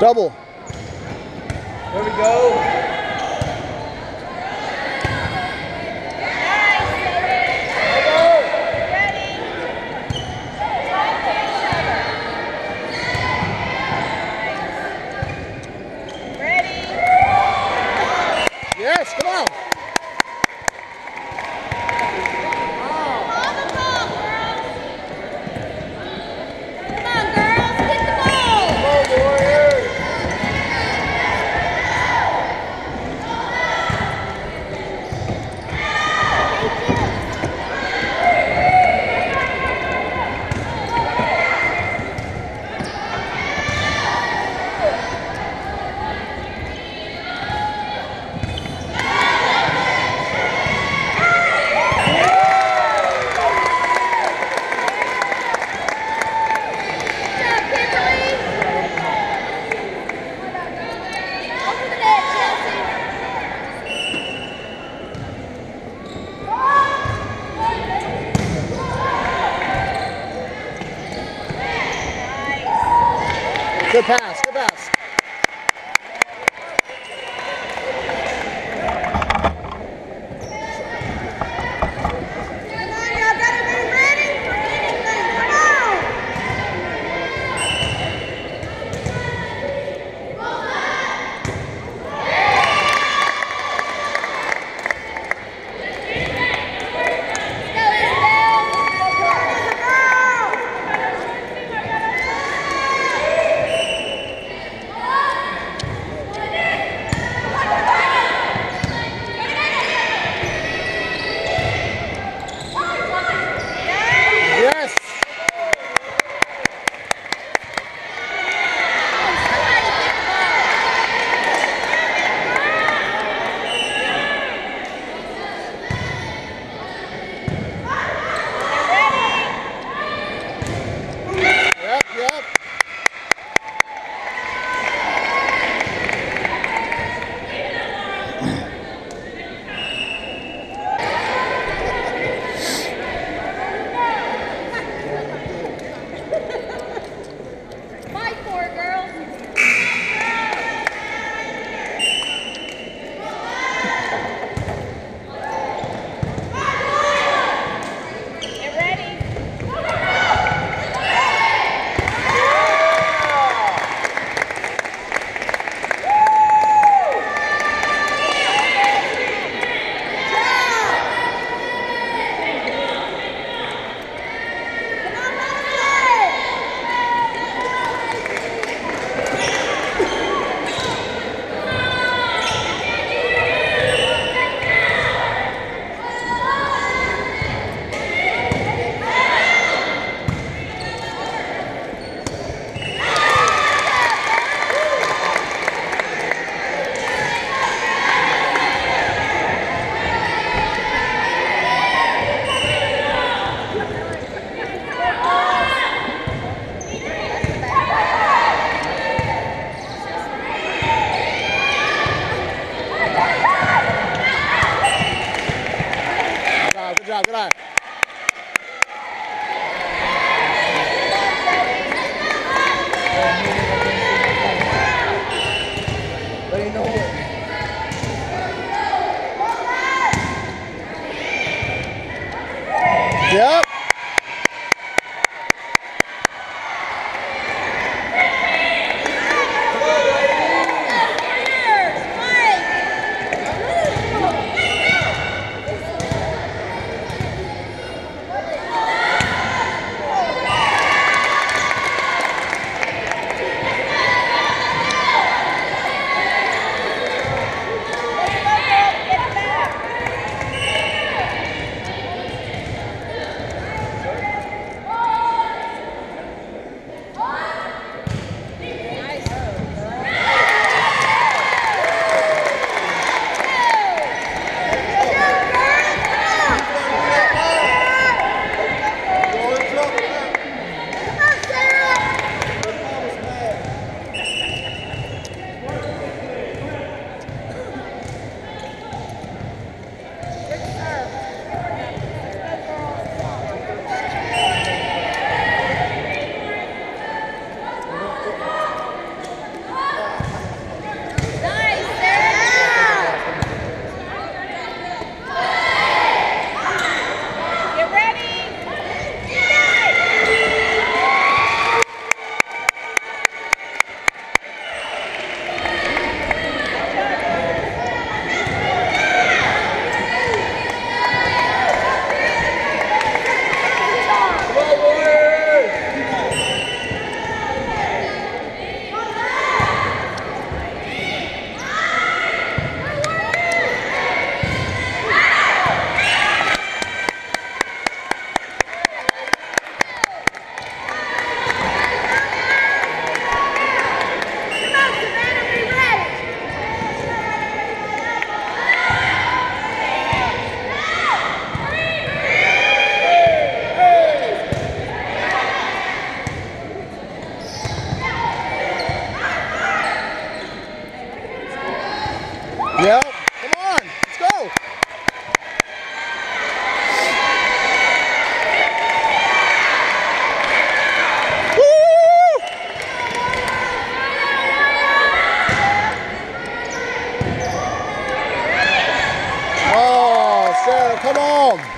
Double. There we go. Good pass, come on.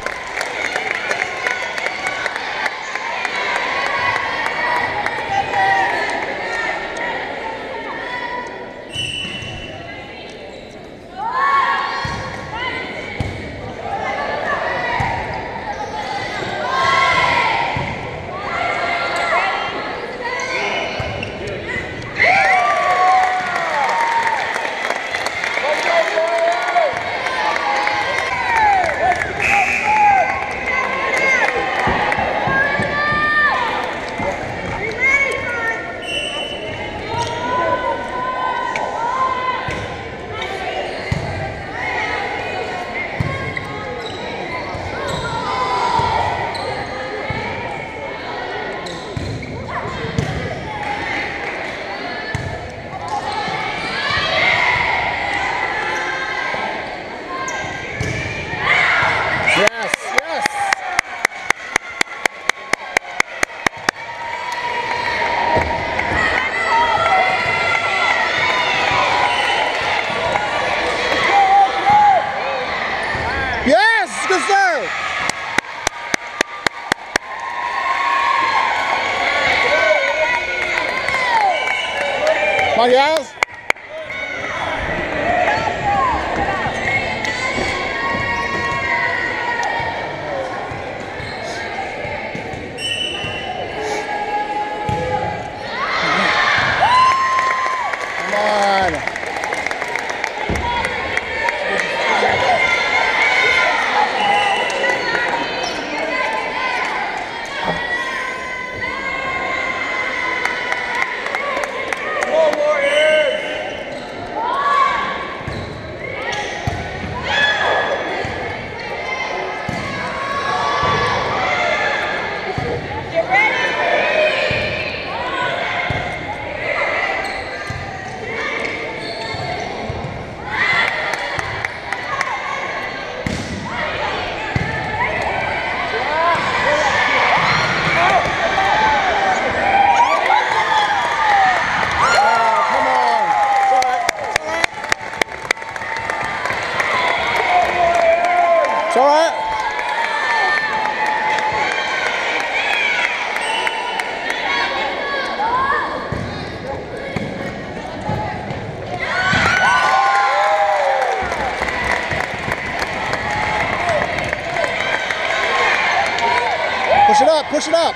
Push it up.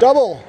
Double.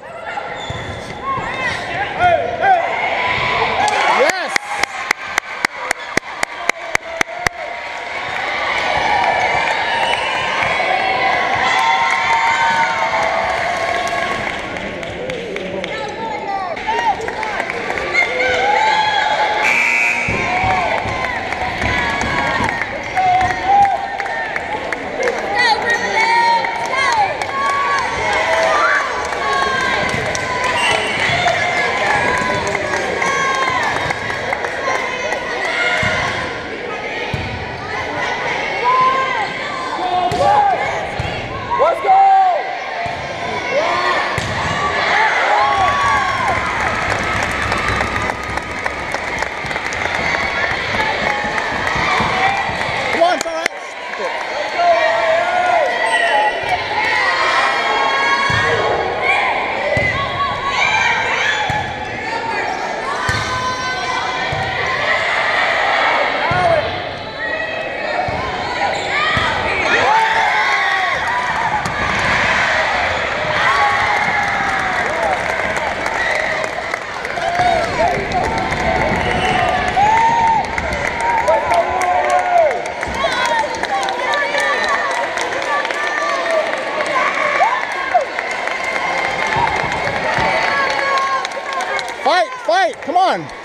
On.